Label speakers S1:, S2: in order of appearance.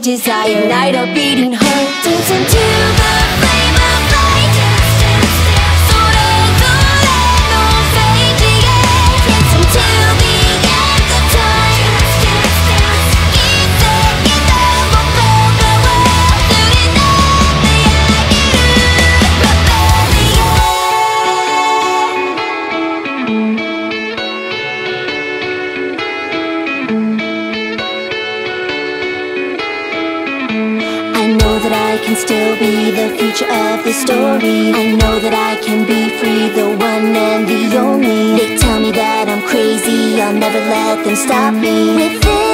S1: desire. Night of beating heart. that I can still be the future of the story. I know that I can be free, the one and the only. They tell me that I'm crazy, I'll never let them stop me. Within